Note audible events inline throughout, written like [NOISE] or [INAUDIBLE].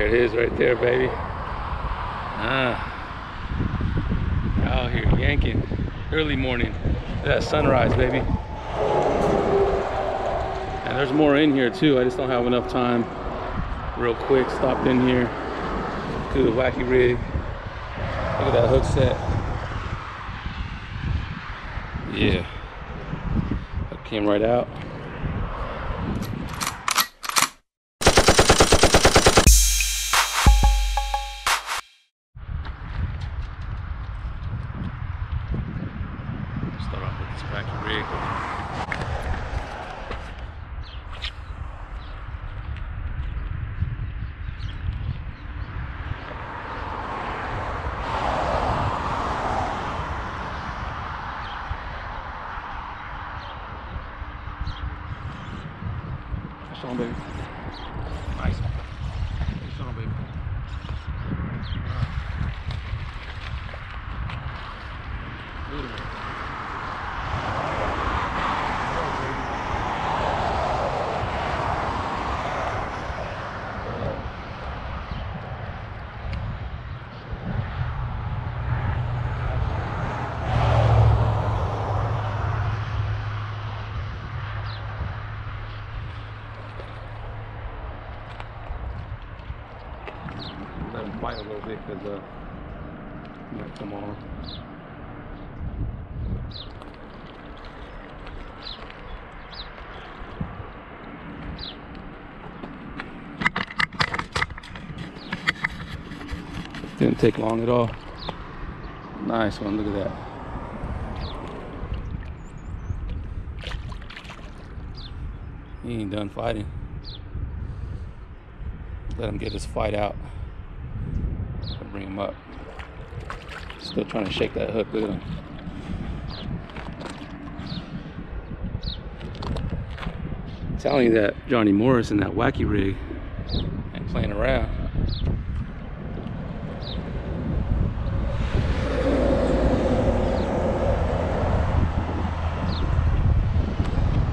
There it is right there, baby. Ah. Out here yanking. Early morning. That sunrise, baby. And there's more in here too. I just don't have enough time. Real quick, stopped in here. To the wacky rig. Look at that hook set. Yeah. Hook came right out. Fish on, baby. Nice. Fish on, baby. Good one. Let him fight a little bit because uh, he might come on. Didn't take long at all. Nice one, look at that. He ain't done fighting. Let him get his fight out. Him up. Still trying to shake that hook. Him. telling you that Johnny Morris and that wacky rig ain't playing around.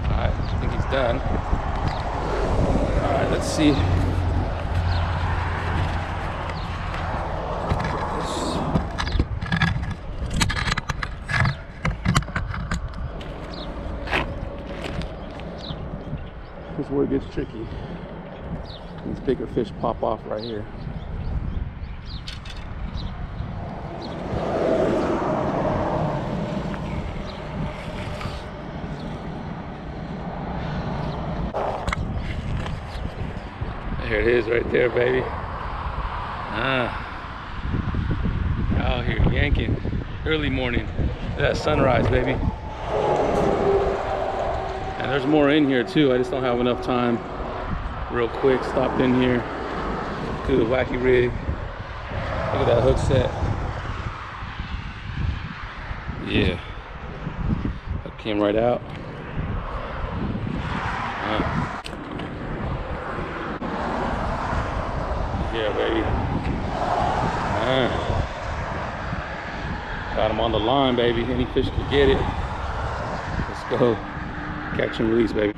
Alright, I think he's done. Alright, let's see. This is where it gets tricky. These bigger fish pop off right here. There it is right there, baby. Ah. Out here yanking. Early morning. That sunrise, baby. And there's more in here too. I just don't have enough time. Real quick, stopped in here to the wacky rig. Look at that hook set. Yeah. Hook came right out. Ah. Yeah, baby. Got him on the line, baby. Any fish could get it. Let's go. Catch and release, baby.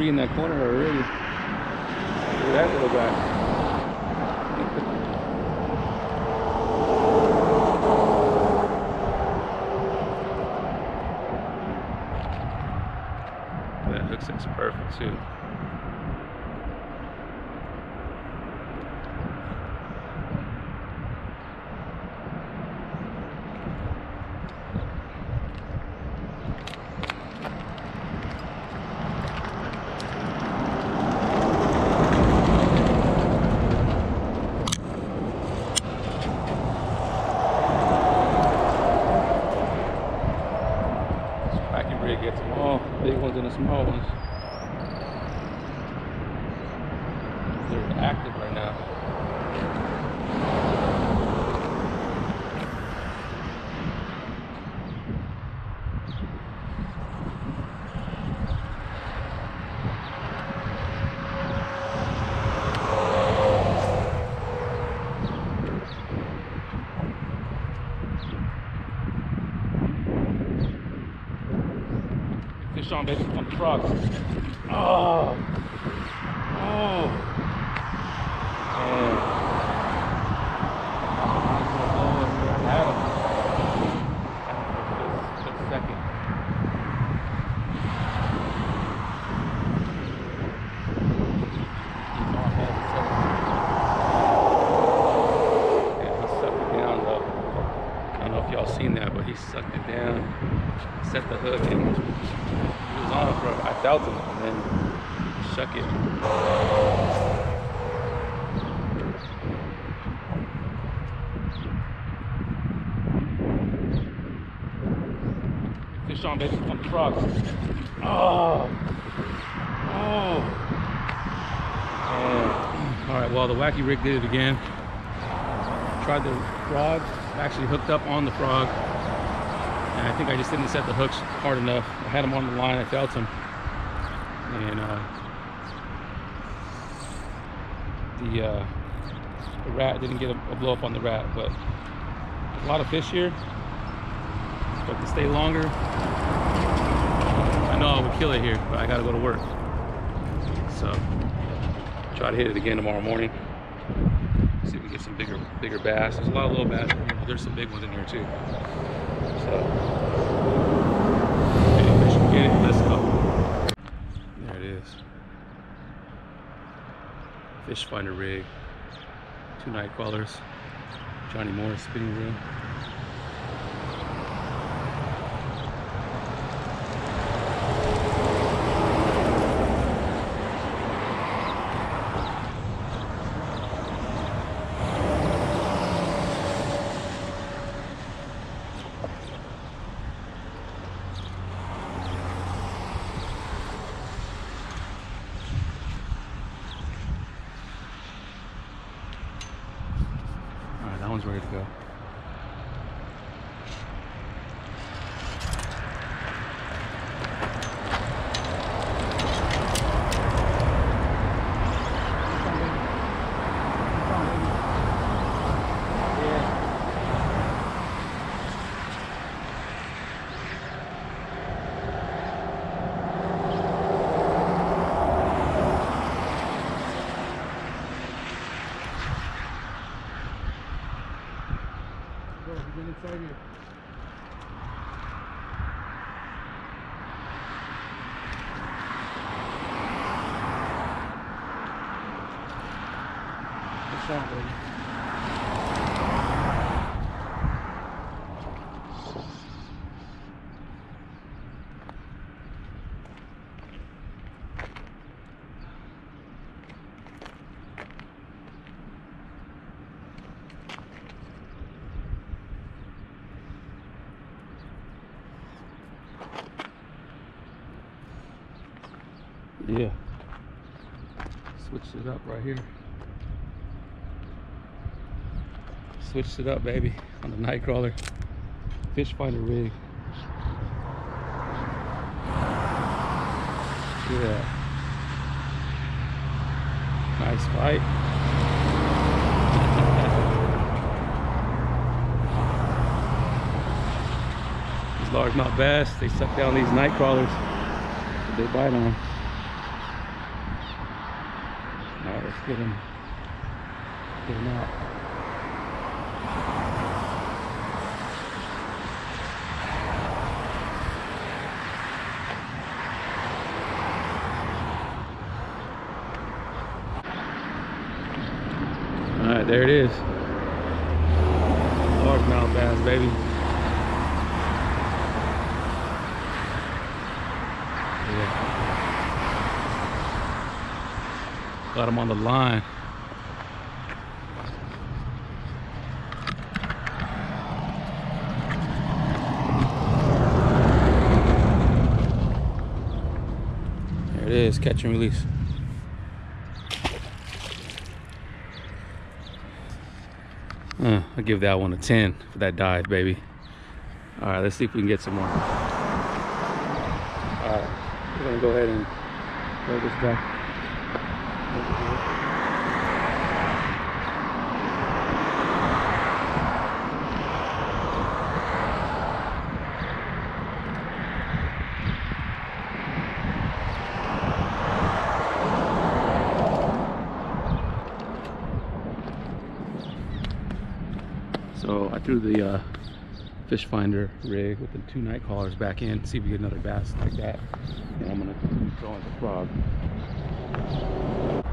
Three in that corner already. Look at that little guy. that hook set's perfect too. Wacky rig gets them all, big ones and the small ones. They're active right now. Fish on, baby, on the. Oh, oh, man. Nice little blow up there. I had him. Had him for just a second. He's on head, so- Yeah, he sucked it down though. I don't know if y'all seen that, but he sucked it down, set the hook, and he was on I felt him, and shuck it. Fish on, baby, on the frog. Oh, oh. Man. All right, well, the wacky rig did it again. Tried the frog, actually hooked up on the frog. And I think I just didn't set the hooks hard enough. I had him on the line, I felt him. And uh, the, uh, the rat didn't get a, a blow up on the rat, but a lot of fish here. But to stay longer, I know I would kill it here, but I gotta go to work. So try to hit it again tomorrow morning. See if we get some bigger bigger bass. There's a lot of little bass in here, but there's some big ones in here too. So fish can get it. Let's go. There it is. Fish finder rig. Two night crawlers. Johnny Morris spinning reel. Ready to go. Go, get inside here. Good shot, baby. Yeah. Switched it up right here. Switched it up, baby, on the Nightcrawler. Fish finder rig. Look at that. Nice fight. [LAUGHS] These largemouth bass, they suck down these night crawlers that they bite on. Get him. Get him out. All right, there it is. Largemouth bass, baby. Yeah. Got him on the line. There it is, catch and release. Uh, I'll give that one a 10 for that dive, baby. All right, let's see if we can get some more. All right, we're gonna go ahead and throw this guy. So I threw the uh, fish finder rig with the two night crawlers back in, see if we get another bass like that. And I'm gonna continue throwing the frog. よし。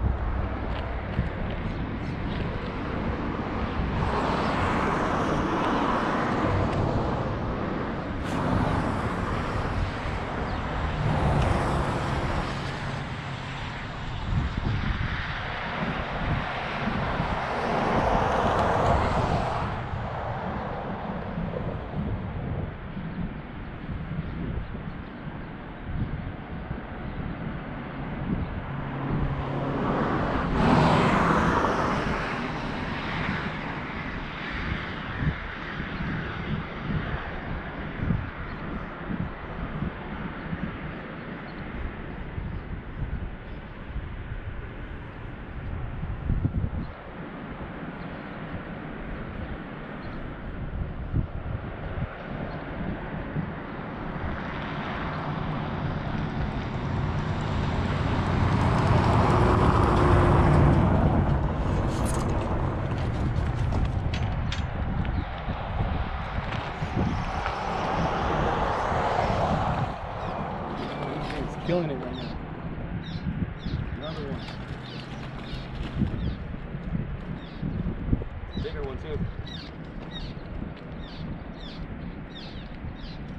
Bigger one too.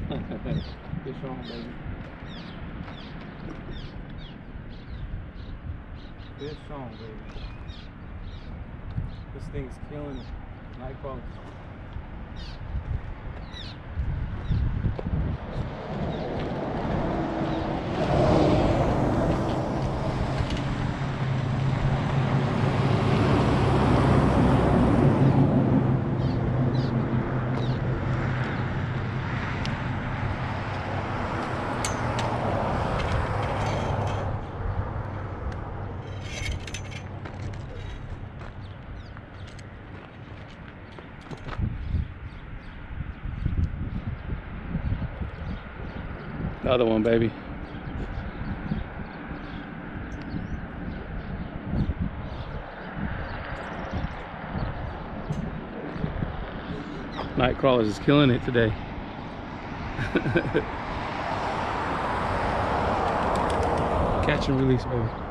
[LAUGHS] Fish on, baby. Fish on, baby. This thing's killing it. Nightfall. The other one, baby. Night crawlers is killing it today. [LAUGHS] Catch and release, baby.